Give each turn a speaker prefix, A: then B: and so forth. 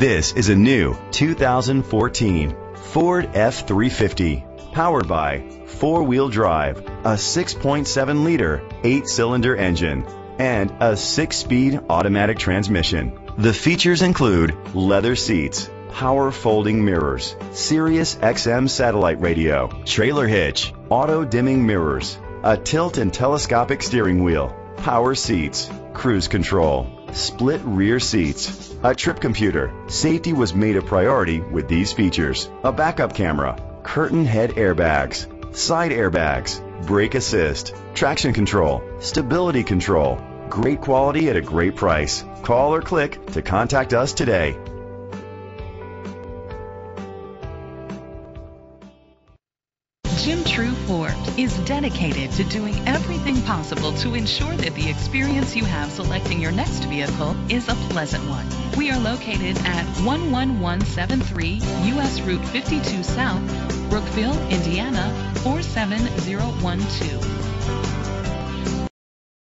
A: This is a new 2014 Ford F-350 powered by four-wheel drive, a 6.7 liter, eight-cylinder engine, and a six-speed automatic transmission. The features include leather seats, power folding mirrors, Sirius XM satellite radio, trailer hitch, auto dimming mirrors, a tilt and telescopic steering wheel, power seats, cruise control, split rear seats, a trip computer. Safety was made a priority with these features. A backup camera, curtain head airbags, side airbags, brake assist, traction control, stability control. Great quality at a great price. Call or click to contact us today.
B: Jim True Ford is dedicated to doing everything possible to ensure that the experience you have selecting your next vehicle is a pleasant one. We are located at 11173 US Route 52 South, Brookville, Indiana 47012.